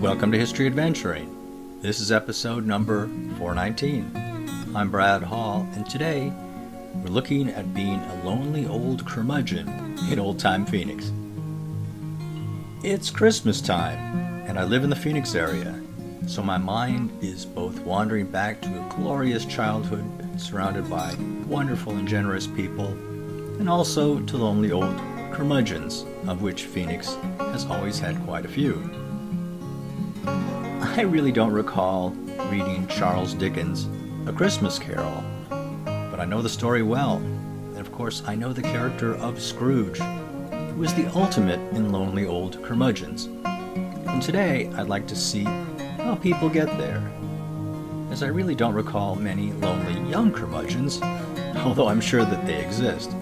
Welcome to History Adventuring. This is episode number 419. I'm Brad Hall, and today we're looking at being a lonely old curmudgeon in old time Phoenix. It's Christmas time, and I live in the Phoenix area, so my mind is both wandering back to a glorious childhood surrounded by wonderful and generous people, and also to lonely old curmudgeons, of which Phoenix has always had quite a few. I really don't recall reading Charles Dickens' A Christmas Carol, but I know the story well, and of course I know the character of Scrooge, who is the ultimate in lonely old curmudgeons. And today I'd like to see how people get there, as I really don't recall many lonely young curmudgeons, although I'm sure that they exist.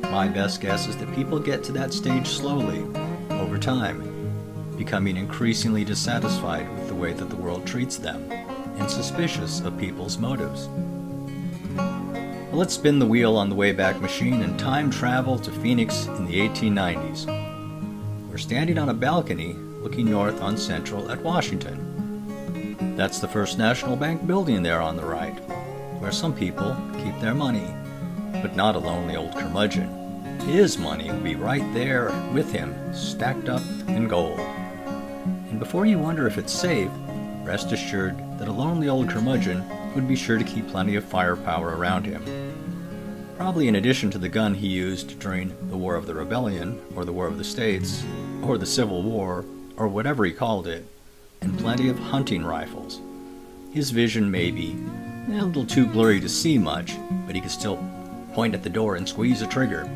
My best guess is that people get to that stage slowly, over time, becoming increasingly dissatisfied with the way that the world treats them and suspicious of people's motives. Well, let's spin the wheel on the Wayback Machine and time travel to Phoenix in the 1890s. We're standing on a balcony looking north on Central at Washington. That's the First National Bank building there on the right, where some people keep their money, but not a lonely old curmudgeon. His money will be right there with him, stacked up in gold. Before you wonder if it's safe, rest assured that a lonely old curmudgeon would be sure to keep plenty of firepower around him. Probably in addition to the gun he used during the War of the Rebellion, or the War of the States, or the Civil War, or whatever he called it, and plenty of hunting rifles. His vision may be a little too blurry to see much, but he could still point at the door and squeeze a trigger.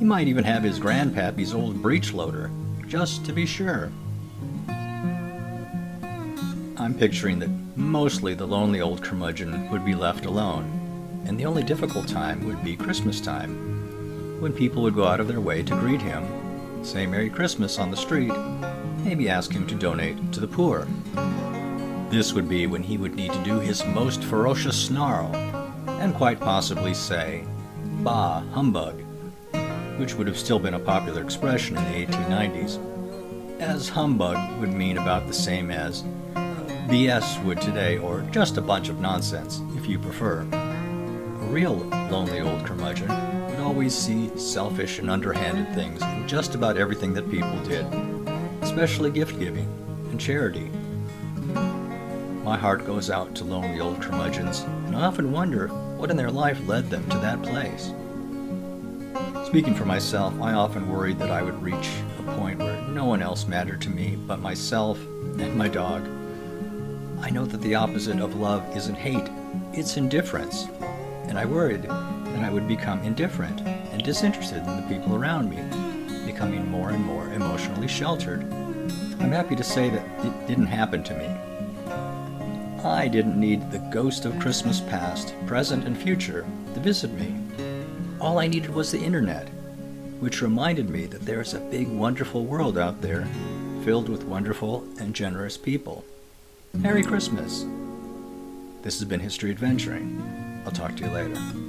He might even have his grandpappy's old breech loader, just to be sure. I'm picturing that mostly the lonely old curmudgeon would be left alone, and the only difficult time would be Christmas time, when people would go out of their way to greet him, say Merry Christmas on the street, maybe ask him to donate to the poor. This would be when he would need to do his most ferocious snarl, and quite possibly say, Bah, humbug, which would have still been a popular expression in the 1890s, as humbug would mean about the same as BS would today, or just a bunch of nonsense, if you prefer. A real lonely old curmudgeon would always see selfish and underhanded things in just about everything that people did, especially gift giving and charity. My heart goes out to lonely old curmudgeons, and I often wonder what in their life led them to that place. Speaking for myself, I often worried that I would reach a point where no one else mattered to me but myself and my dog. I know that the opposite of love isn't hate, it's indifference. And I worried that I would become indifferent and disinterested in the people around me, becoming more and more emotionally sheltered. I'm happy to say that it didn't happen to me. I didn't need the ghost of Christmas past, present, and future to visit me. All I needed was the internet, which reminded me that there's a big, wonderful world out there filled with wonderful and generous people. Merry Christmas. This has been History Adventuring. I'll talk to you later.